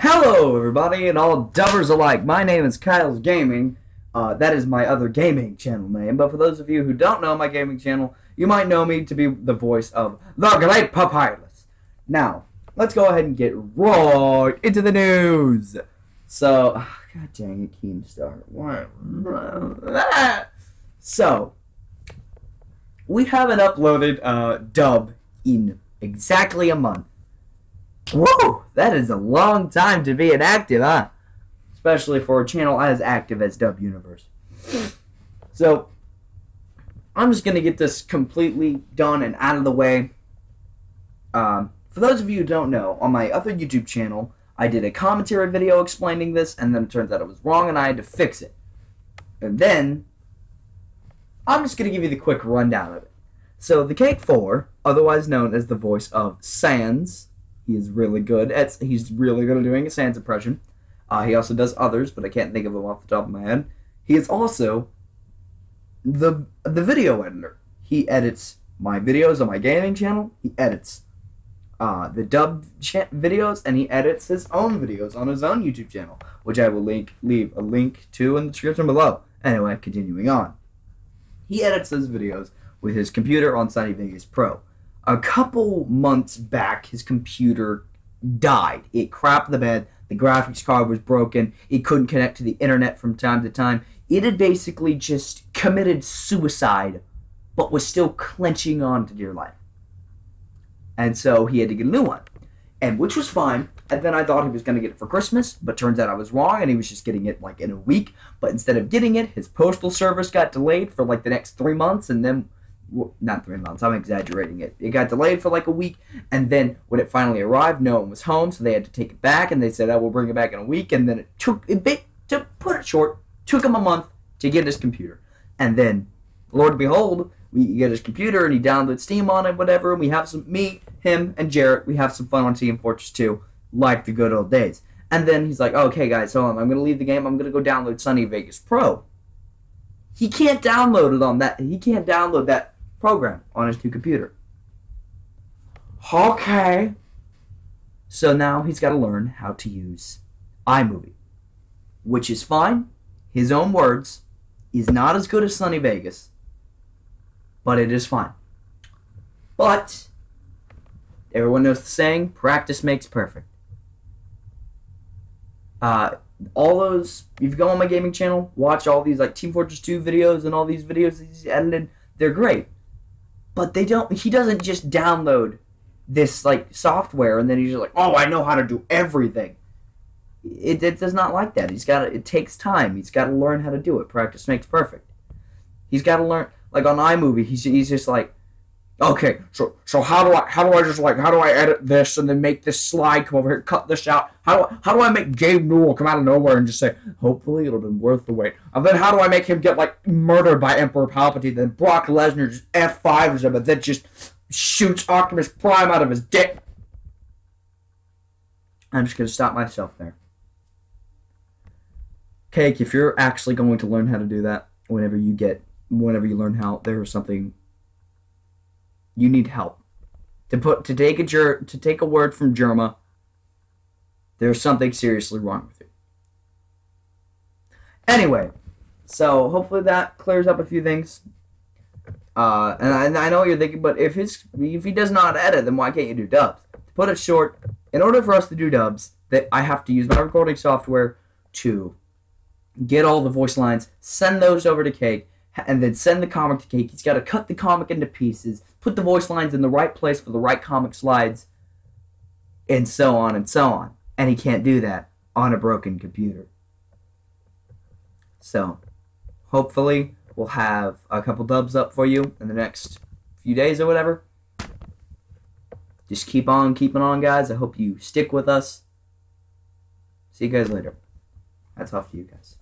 Hello, everybody, and all dubbers alike. My name is Kyle's Gaming. Uh, that is my other gaming channel name. But for those of you who don't know my gaming channel, you might know me to be the voice of the Great Papyrus. Now, let's go ahead and get right into the news. So, ah, god dang it, Keemstar. So, we haven't uploaded uh, dub in exactly a month. Whoa, that is a long time to be inactive, huh? Especially for a channel as active as Dub Universe. So, I'm just gonna get this completely done and out of the way. Um, for those of you who don't know, on my other YouTube channel, I did a commentary video explaining this, and then it turns out it was wrong, and I had to fix it. And then, I'm just gonna give you the quick rundown of it. So, the Cake 4, otherwise known as the voice of Sans, he is really good at. He's really good at doing a Sans impression. Uh, he also does others, but I can't think of them off the top of my head. He is also the the video editor. He edits my videos on my gaming channel. He edits uh, the dub videos, and he edits his own videos on his own YouTube channel, which I will link leave a link to in the description below. Anyway, continuing on. He edits those videos with his computer on Sony Vegas Pro a couple months back, his computer died. It crapped the bed. The graphics card was broken. It couldn't connect to the internet from time to time. It had basically just committed suicide, but was still clenching on to dear life. And so he had to get a new one, and which was fine. And then I thought he was going to get it for Christmas, but turns out I was wrong, and he was just getting it like in a week. But instead of getting it, his postal service got delayed for like the next three months, and then not three months. I'm exaggerating it. It got delayed for like a week, and then when it finally arrived, no one was home, so they had to take it back, and they said, oh, "I will bring it back in a week." And then it took a bit to put it short, took him a month to get his computer, and then, Lord behold, we get his computer, and he downloads Steam on it, whatever. And we have some me, him, and Jarrett. We have some fun on Team Fortress 2, like the good old days. And then he's like, "Okay, guys, so I'm gonna leave the game. I'm gonna go download Sony Vegas Pro." He can't download it on that. He can't download that program on his new computer. Okay. So now he's got to learn how to use iMovie, which is fine. His own words is not as good as Sony Vegas, but it is fine. But everyone knows the saying: practice makes perfect. Uh, all those, if you go on my gaming channel, watch all these like Team Fortress 2 videos and all these videos that he's edited. They're great but they don't he doesn't just download this like software and then he's just like oh i know how to do everything. It, it does not like that. He's got it takes time. He's got to learn how to do it. Practice makes perfect. He's got to learn like on imovie he's, he's just like okay, so so how do I how do I just like how do I edit this and then make this slide come over here, cut this out? How do I, how do I make Gabe Newell come out of nowhere and just say, hopefully it'll be worth the wait? And then how do I make him get like murdered by Emperor Palpatine? Then Brock Lesnar just F fives him and then just shoots Optimus Prime out of his dick. I'm just gonna stop myself there. Cake, if you're actually going to learn how to do that, whenever you get whenever you learn how there is something you need help. To put to take a to take a word from Jerma, there's something seriously wrong with you. Anyway, so hopefully that clears up a few things. Uh, and I, and I know what you're thinking, but if his if he does not edit, then why can't you do dubs? To put it short, in order for us to do dubs, that I have to use my recording software to get all the voice lines, send those over to Cake, and then send the comic to Cake. He's got to cut the comic into pieces, put the voice lines in the right place for the right comic slides, and so on and so on. And he can't do that on a broken computer. So, hopefully, we'll have a couple dubs up for you in the next few days or whatever. Just keep on keeping on, guys. I hope you stick with us. See you guys later. That's off to you guys.